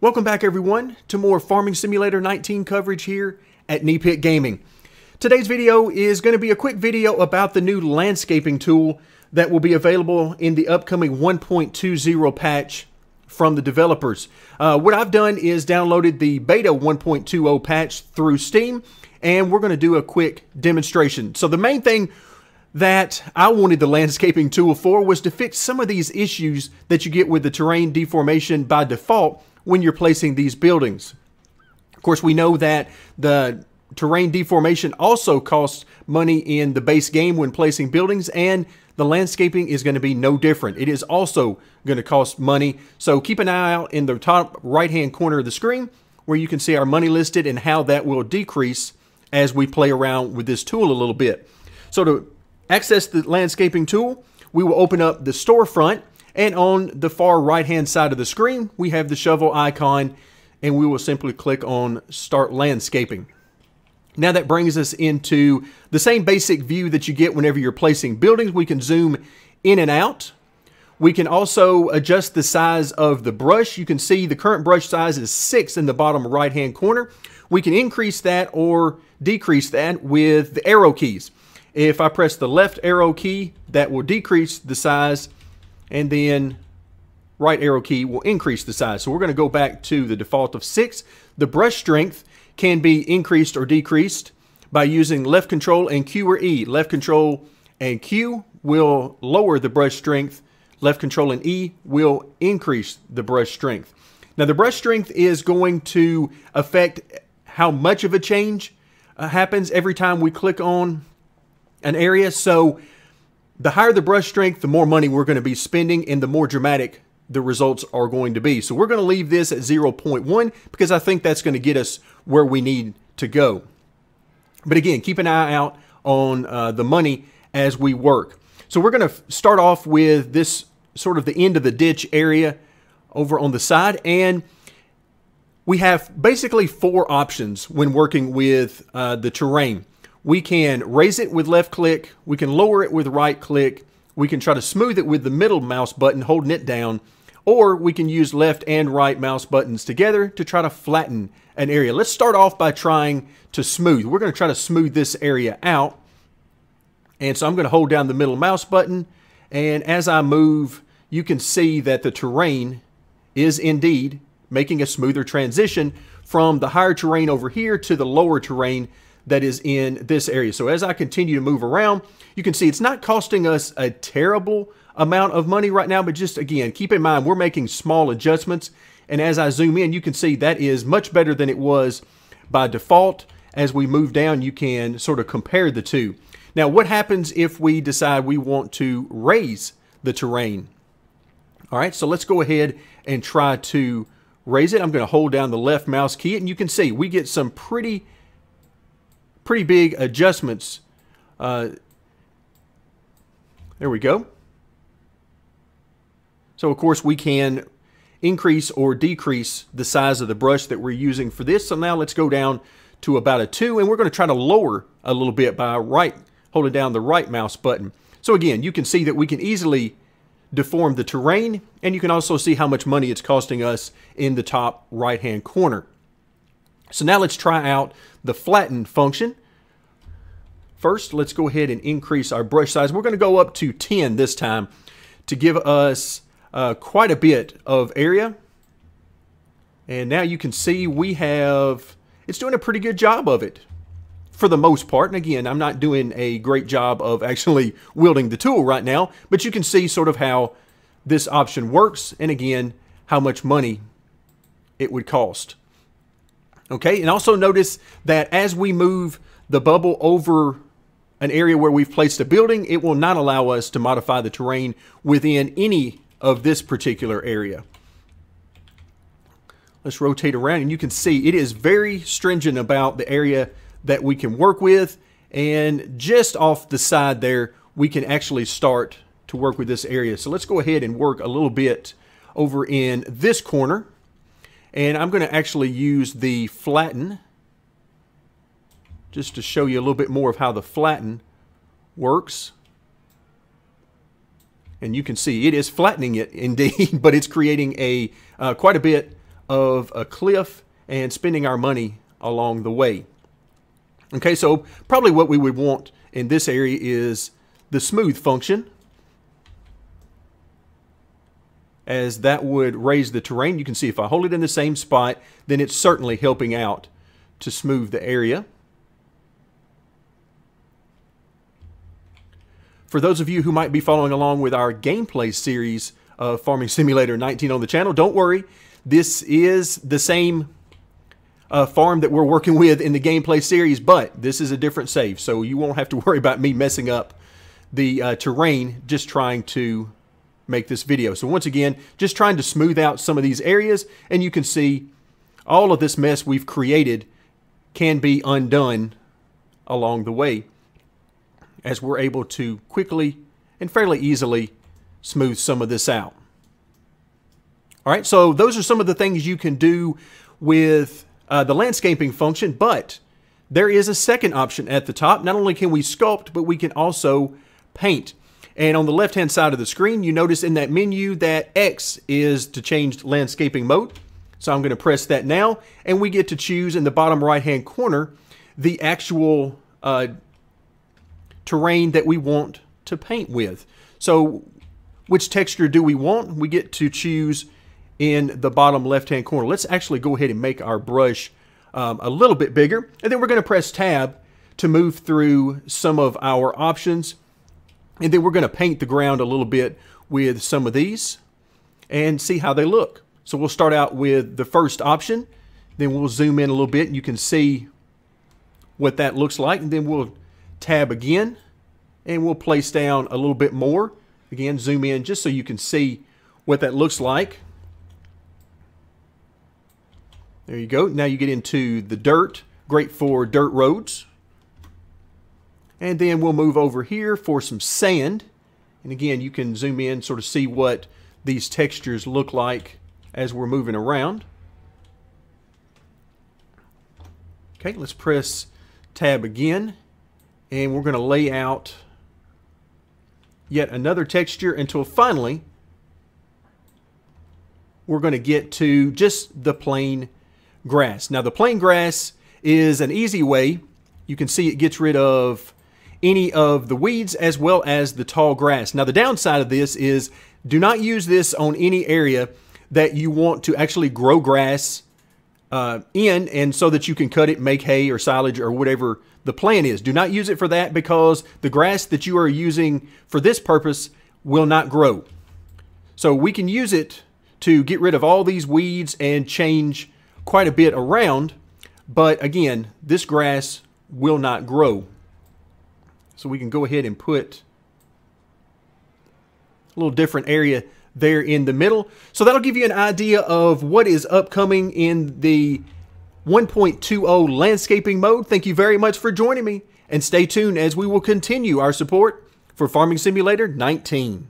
Welcome back everyone to more Farming Simulator 19 coverage here at Knee Pit Gaming. Today's video is going to be a quick video about the new landscaping tool that will be available in the upcoming 1.20 patch from the developers. Uh, what I've done is downloaded the beta 1.20 patch through Steam and we're going to do a quick demonstration. So the main thing that I wanted the landscaping tool for was to fix some of these issues that you get with the terrain deformation by default when you're placing these buildings. Of course, we know that the terrain deformation also costs money in the base game when placing buildings, and the landscaping is going to be no different. It is also going to cost money. So keep an eye out in the top right-hand corner of the screen where you can see our money listed and how that will decrease as we play around with this tool a little bit. So to access the landscaping tool, we will open up the storefront and on the far right hand side of the screen, we have the shovel icon and we will simply click on Start Landscaping. Now that brings us into the same basic view that you get whenever you're placing buildings. We can zoom in and out. We can also adjust the size of the brush. You can see the current brush size is 6 in the bottom right hand corner. We can increase that or decrease that with the arrow keys. If I press the left arrow key, that will decrease the size and then right arrow key will increase the size. So we're going to go back to the default of 6. The brush strength can be increased or decreased by using left control and Q or E. Left control and Q will lower the brush strength. Left control and E will increase the brush strength. Now the brush strength is going to affect how much of a change uh, happens every time we click on an area. So the higher the brush strength, the more money we're going to be spending and the more dramatic the results are going to be. So we're going to leave this at 0.1 because I think that's going to get us where we need to go. But again, keep an eye out on uh, the money as we work. So we're going to start off with this sort of the end of the ditch area over on the side. And we have basically four options when working with uh, the terrain we can raise it with left click, we can lower it with right click, we can try to smooth it with the middle mouse button holding it down, or we can use left and right mouse buttons together to try to flatten an area. Let's start off by trying to smooth. We're going to try to smooth this area out. And so I'm going to hold down the middle mouse button, and as I move, you can see that the terrain is indeed making a smoother transition from the higher terrain over here to the lower terrain that is in this area. So as I continue to move around, you can see it's not costing us a terrible amount of money right now, but just again, keep in mind, we're making small adjustments. And as I zoom in, you can see that is much better than it was by default. As we move down, you can sort of compare the two. Now, what happens if we decide we want to raise the terrain? All right, so let's go ahead and try to raise it. I'm going to hold down the left mouse key, and you can see we get some pretty pretty big adjustments. Uh, there we go. So of course we can increase or decrease the size of the brush that we're using for this. So now let's go down to about a 2 and we're going to try to lower a little bit by right holding down the right mouse button. So again, you can see that we can easily deform the terrain and you can also see how much money it's costing us in the top right hand corner. So now let's try out the flatten function. First, let's go ahead and increase our brush size. We're going to go up to 10 this time to give us uh, quite a bit of area. And now you can see we have, it's doing a pretty good job of it for the most part. And again, I'm not doing a great job of actually wielding the tool right now, but you can see sort of how this option works. And again, how much money it would cost. Okay, and also notice that as we move the bubble over an area where we've placed a building, it will not allow us to modify the terrain within any of this particular area. Let's rotate around and you can see it is very stringent about the area that we can work with and just off the side there we can actually start to work with this area. So let's go ahead and work a little bit over in this corner and I'm going to actually use the flatten just to show you a little bit more of how the flatten works. And you can see it is flattening it indeed, but it's creating a uh, quite a bit of a cliff and spending our money along the way. Okay, so probably what we would want in this area is the smooth function as that would raise the terrain. You can see if I hold it in the same spot, then it's certainly helping out to smooth the area. For those of you who might be following along with our gameplay series of Farming Simulator 19 on the channel, don't worry. This is the same uh, farm that we're working with in the gameplay series, but this is a different save, so you won't have to worry about me messing up the uh, terrain just trying to make this video. So once again, just trying to smooth out some of these areas, and you can see all of this mess we've created can be undone along the way as we're able to quickly and fairly easily smooth some of this out. All right, so those are some of the things you can do with uh, the landscaping function, but there is a second option at the top. Not only can we sculpt, but we can also paint. And on the left-hand side of the screen, you notice in that menu that X is to change landscaping mode. So I'm going to press that now, and we get to choose in the bottom right-hand corner the actual uh, terrain that we want to paint with. So which texture do we want? We get to choose in the bottom left-hand corner. Let's actually go ahead and make our brush um, a little bit bigger. And then we're going to press Tab to move through some of our options. And then we're going to paint the ground a little bit with some of these and see how they look. So we'll start out with the first option. Then we'll zoom in a little bit and you can see what that looks like. And then we'll tab again and we'll place down a little bit more. Again, zoom in just so you can see what that looks like. There you go. Now you get into the dirt. Great for dirt roads. And then we'll move over here for some sand. And again, you can zoom in, sort of see what these textures look like as we're moving around. Okay, let's press tab again. And we're going to lay out yet another texture until finally we're going to get to just the plain grass. Now the plain grass is an easy way. You can see it gets rid of any of the weeds as well as the tall grass. Now the downside of this is do not use this on any area that you want to actually grow grass uh, in and so that you can cut it, make hay or silage or whatever the plan is. Do not use it for that because the grass that you are using for this purpose will not grow. So we can use it to get rid of all these weeds and change quite a bit around, but again, this grass will not grow. So we can go ahead and put a little different area there in the middle. So that'll give you an idea of what is upcoming in the 1.20 landscaping mode. Thank you very much for joining me and stay tuned as we will continue our support for Farming Simulator 19.